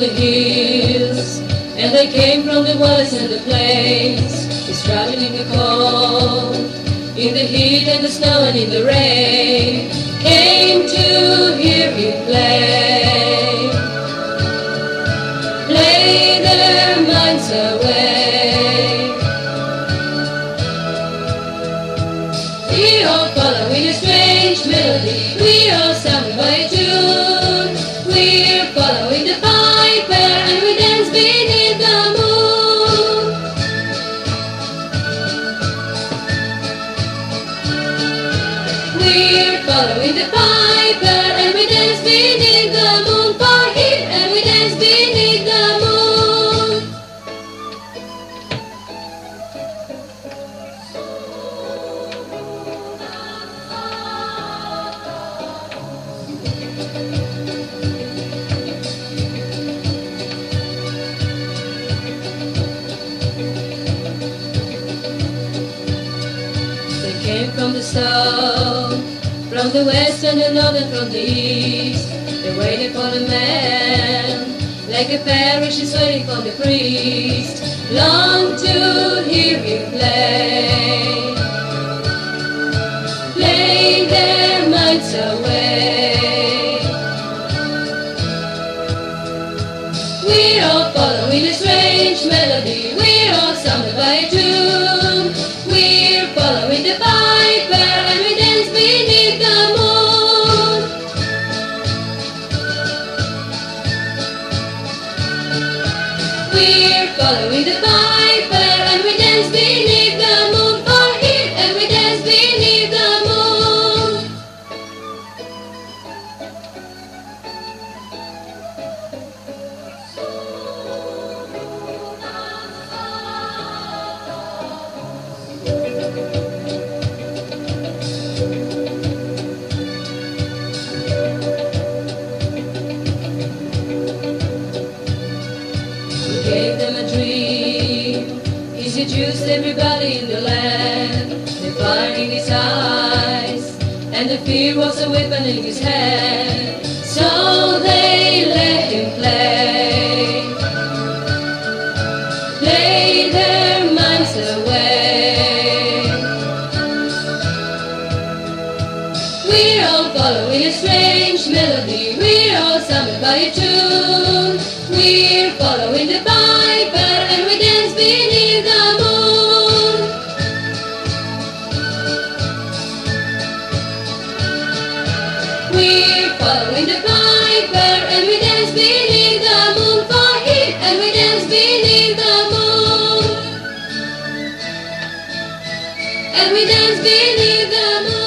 the hills, and they came from the woods and the plains. He's traveling in the cold, in the heat and the snow and in the rain. Came to hear him play, play their minds away. We all follow in a strange melody. We all sound by a We're following the piper came from the south, from the west and the north and from the east. They waited for the man, like a parish is waiting for the priest. Long to We're following the piper gave them a dream. He seduced everybody in the land. The his eyes, and the fear was a weapon in his hand. So they let him play, play their minds away. We're all following a strange melody. We're all summoned by a tune. We're following the piper and we dance beneath the moon. We're following the piper and we dance beneath the moon for him and we dance beneath the moon. And we dance beneath the moon.